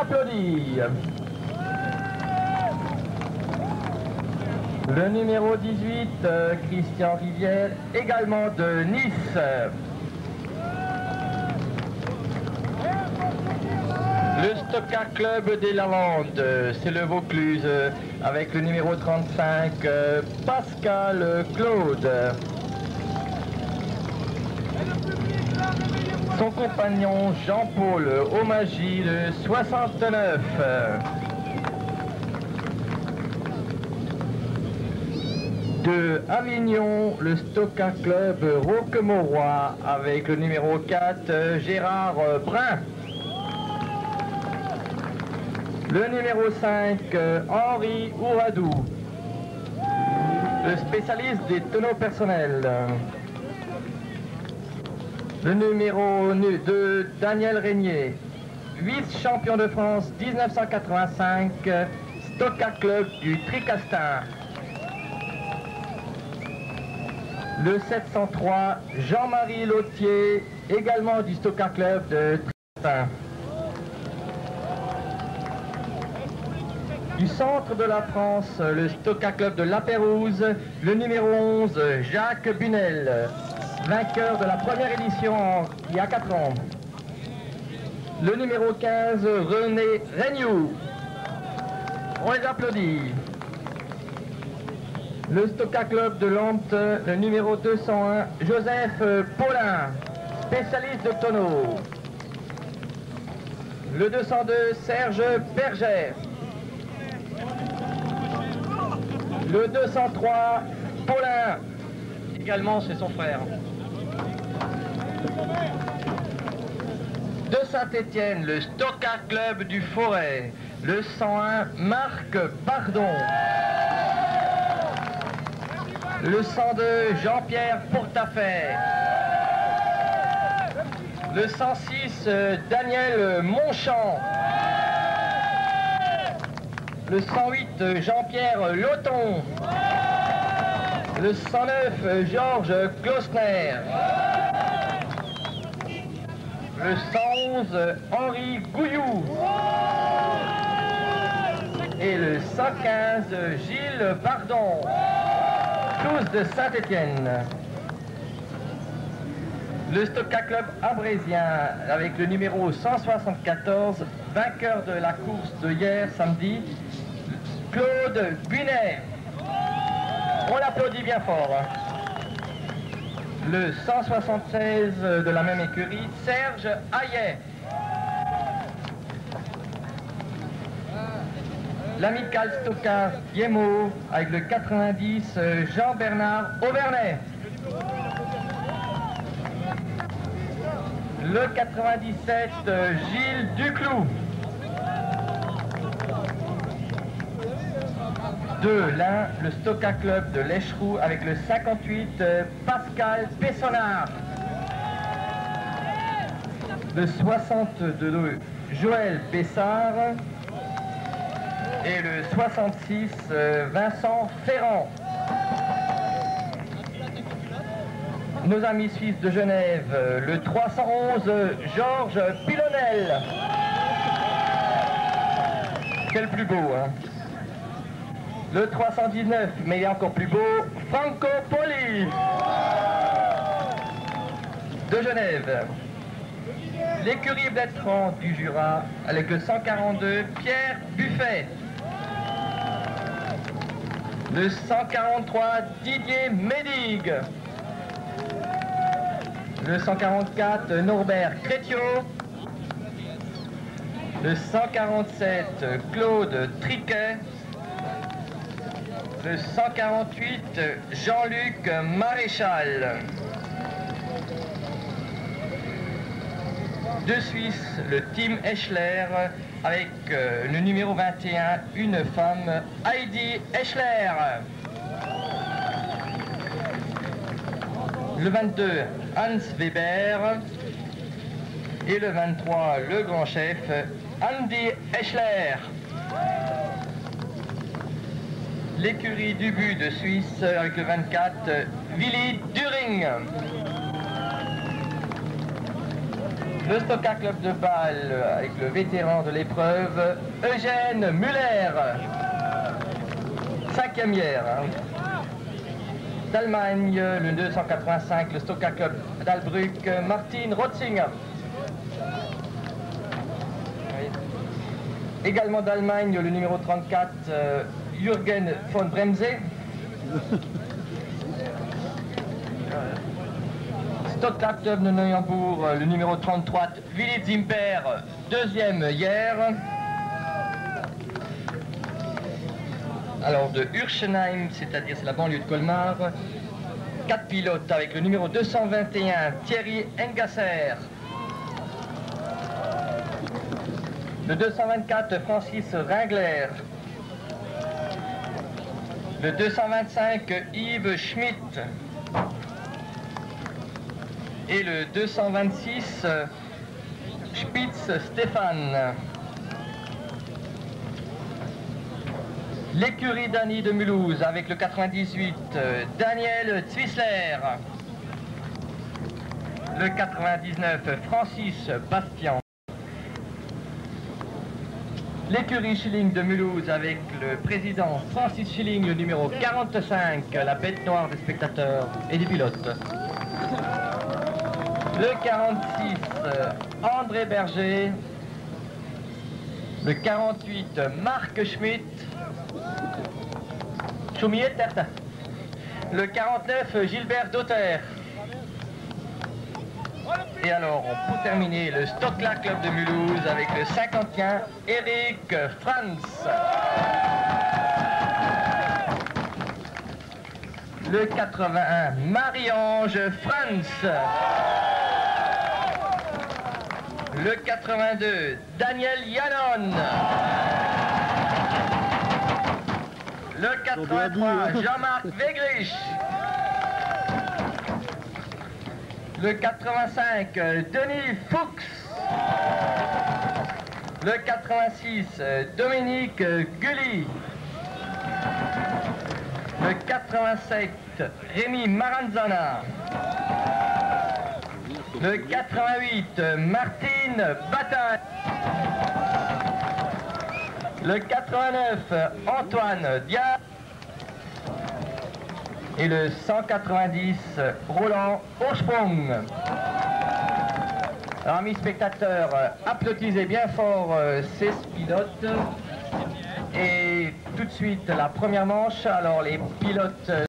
Applaudis. Le numéro 18, euh, Christian Rivière, également de Nice. Le Stocka Club des Lavandes, c'est le Vaucluse, euh, avec le numéro 35, euh, Pascal Claude. Son compagnon Jean-Paul Omagie, le 69. De Avignon, le Stocka Club Roquemauroy avec le numéro 4, Gérard Brun. Le numéro 5, Henri Ouradou. Le spécialiste des tonneaux personnels. Le numéro 2, Daniel Régnier. Vice-champion de France 1985, Stocka Club du Tricastin. Le 703, Jean-Marie Lautier, également du Stocka Club de Tricastin. Du centre de la France, le Stocka Club de La Pérouse, le numéro 11, Jacques Bunel, vainqueur de la première édition il y a 4 ans. Le numéro 15, René Regnou. On les applaudit. Le Stocka Club de Lente, le numéro 201, Joseph Paulin, spécialiste de tonneau. Le 202, Serge Berger. Le 203, Paulin. Également, c'est son frère. De Saint-Étienne, le Stocka Club du Forêt. Le 101, Marc Pardon. Le 102, Jean-Pierre Portafait. Le 106, Daniel Monchamp. Le 108, Jean-Pierre Loton. Le 109, Georges Klosner. Le 111, Henri Gouillou. Et le 115, Gilles Bardon. Tous de Saint-Étienne. Le Stocka Club abrésien avec le numéro 174, vainqueur de la course de hier samedi, Claude Bunet. On l'applaudit bien fort le 176 de la même écurie, Serge Hayet. L'amical Stockard Yemo avec le 90, Jean-Bernard Auvernay. Le 97, Gilles Duclos. 2, l'un, le Stoka Club de Lecheroux avec le 58, euh, Pascal Pessonard. Le 62, Joël Bessard. Et le 66, euh, Vincent Ferrand. Nos amis suisses de Genève, euh, le 311, Georges Pilonel. Quel plus beau, hein le 319, mais il est encore plus beau, Franco Poli. De Genève. L'écurie Blettrand du Jura, avec le 142, Pierre Buffet. Le 143, Didier Médigue. Le 144, Norbert Crétiot. Le 147, Claude Triquet. Le 148, Jean-Luc Maréchal. De Suisse, le team Eschler, avec euh, le numéro 21, une femme, Heidi Eschler. Le 22, Hans Weber. Et le 23, le grand chef, Andy Eschler. L'écurie du but de Suisse avec le 24, Willy Düring. Le Stocka Club de Bâle avec le vétéran de l'épreuve, Eugène Muller. Cinquième hier. hein. D'Allemagne, le 285, le Stocka Club d'Albruck, Martin Rotzinger. Également d'Allemagne, le numéro 34, euh, Jürgen von Bremse. Stocka Club de Neuenbourg, le numéro 33, Willy Zimper, deuxième hier. Alors de Urchenheim, c'est-à-dire c'est la banlieue de Colmar, quatre pilotes avec le numéro 221, Thierry Engasser. Le 224, Francis Ringler. Le 225, Yves Schmitt. Et le 226, Spitz Stéphane. L'écurie d'Annie de Mulhouse avec le 98, euh, Daniel Zwissler. Le 99, Francis Bastian. L'écurie Schilling de Mulhouse avec le président Francis Schilling, le numéro 45, la bête noire des spectateurs et des pilotes. Le 46, euh, André Berger. Le 48, Marc Schmitt. Tertin. Le 49, Gilbert Dauter. Et alors, pour terminer, le Stockla Club de Mulhouse avec le 51, Eric Franz. Le 81, Marie-Ange Franz. Le 82, Daniel Yannon. Le 83, Jean-Marc Wegrich. Le 85, euh, Denis Fuchs. Le 86, euh, Dominique euh, Gulli. Le 87, Rémi Maranzana. Le 88, euh, Martine Bataille. Le 89, euh, Antoine Diaz. Et le 190, euh, Roland Aursprung. Alors, amis spectateurs, applaudissez bien fort euh, ces pilotes. Et tout de suite, la première manche. Alors, les pilotes... euh,